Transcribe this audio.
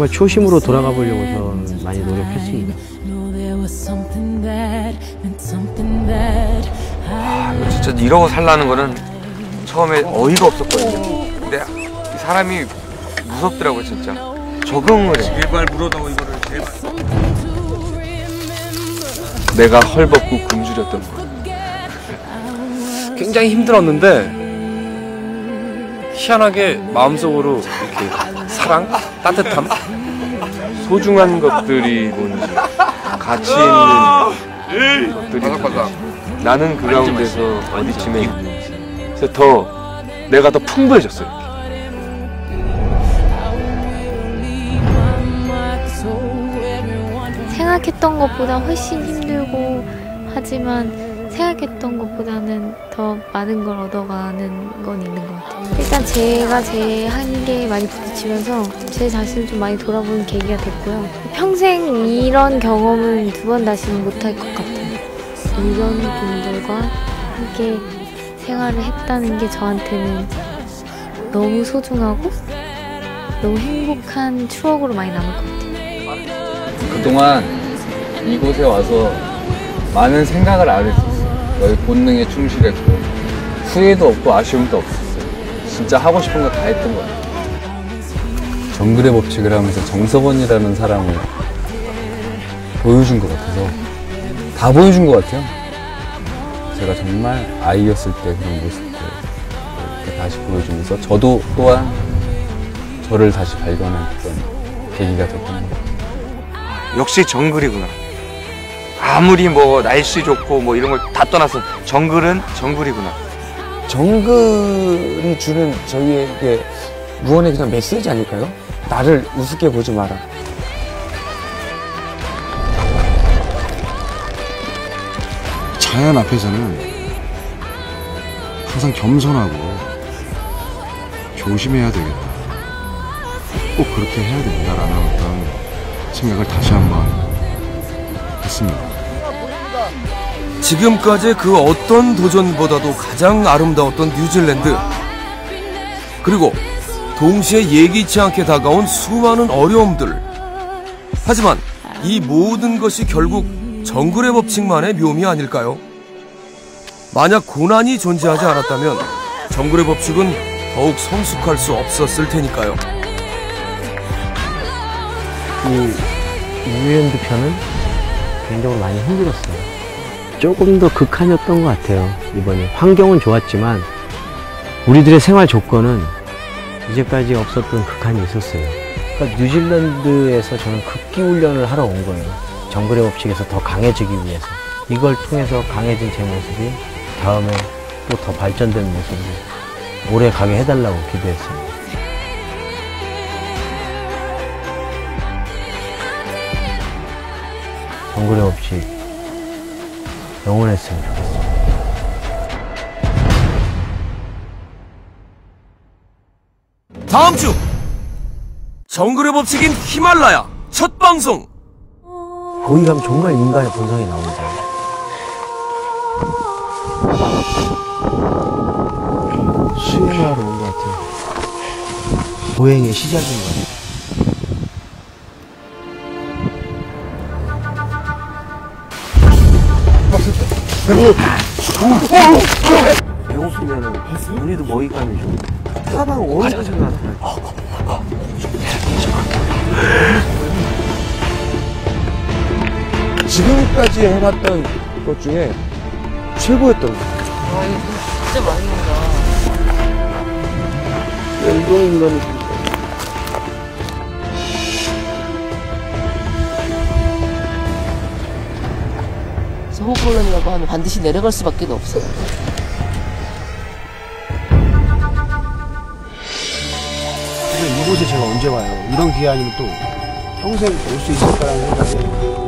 정말 초심으로 돌아가 보려고 저는 많이 노력했습니다. I 진짜 이러고 살라는 거는 처음에 어이가 없었거든요. 근데 이 사람이 무섭더라고요, 진짜. 적응을 해. 제발 물어다오 이거를 제발. 내가 헐벗고 굶주렸던 거. 굉장히 힘들었는데 희한하게 마음속으로 이렇게 사랑, 따뜻함, 소중한 것들이 뭔지, 가치 있는 것들이 뭔지, 나는 그 가운데서 어디쯤에 있는지. 그래서 더, 내가 더 풍부해졌어요. 생각했던 것보다 훨씬 힘들고 하지만 생각했던 것보다는 더 많은 걸 얻어가는 건 있는 것 같아요. 일단 제가 제 한계에 많이 부딪히면서 제 자신을 좀 많이 돌아보는 계기가 됐고요. 평생 이런 경험은 두 번 다시는 못할 것 같아요. 이런 분들과 함께 생활을 했다는 게 저한테는 너무 소중하고 너무 행복한 추억으로 많이 남을 것 같아요. 그동안 이곳에 와서 많은 생각을 안 했었어요. 너의 본능에 충실했고 후회도 없고 아쉬움도 없었어요. 진짜 하고 싶은 거 다 했던 것 같아요. 정글의 법칙을 하면서 정석원이라는 사람을 보여준 것 같아서 다 보여준 것 같아요. 제가 정말 아이였을 때 그런 모습들 이렇게 다시 보여주면서 저도 또한 저를 다시 발견했던 계기가 됐던 것 같아요. 역시 정글이구나. 아무리 뭐 날씨 좋고 뭐 이런 걸 다 떠나서 정글은 정글이구나. 정글이 주는 저희에게 무언의 그냥 메시지 아닐까요? 나를 우습게 보지 마라. 자연 앞에서는 항상 겸손하고 조심해야 되겠다. 꼭 그렇게 해야 된다라는 어떤 생각을 다시 한번 했습니다. 지금까지 그 어떤 도전보다도 가장 아름다웠던 뉴질랜드. 그리고 동시에 예기치 않게 다가온 수많은 어려움들. 하지만 이 모든 것이 결국 정글의 법칙만의 묘미 아닐까요? 만약 고난이 존재하지 않았다면 정글의 법칙은 더욱 성숙할 수 없었을 테니까요. 이 뉴질랜드 편은 개인적으로 많이 힘들었어요. 조금 더 극한이었던 것 같아요. 이번에 환경은 좋았지만 우리들의 생활 조건은 이제까지 없었던 극한이 있었어요. 그러니까 뉴질랜드에서 저는 극기 훈련을 하러 온 거예요. 정글의 법칙에서 더 강해지기 위해서. 이걸 통해서 강해진 제 모습이 다음에 또 더 발전된 모습으로 오래 가게 해달라고 기도했습니다. 정글의 법칙 영원했으면 좋겠습니다. 다음 주 정글의 법칙인 히말라야 첫 방송 거기 가면 정말 인간의 본성이 나옵니다. 수행하러 온 것 같아요. 보행의 시작인 것 같아요. 배고프면은 우리도 먹잇감이 좀 사방 어디서 생각하더라고요. 지금까지 해봤던 것 중에 최고였던 것 같아요. 진짜 많이 온다. 운동 인간이 그래 서 호흡곤란이라고 하면 반드시 내려갈 수밖에 없어. 이곳에 제가 언제 와요? 이런 기회 아니면 또 평생 올 수 있을까라는 생각에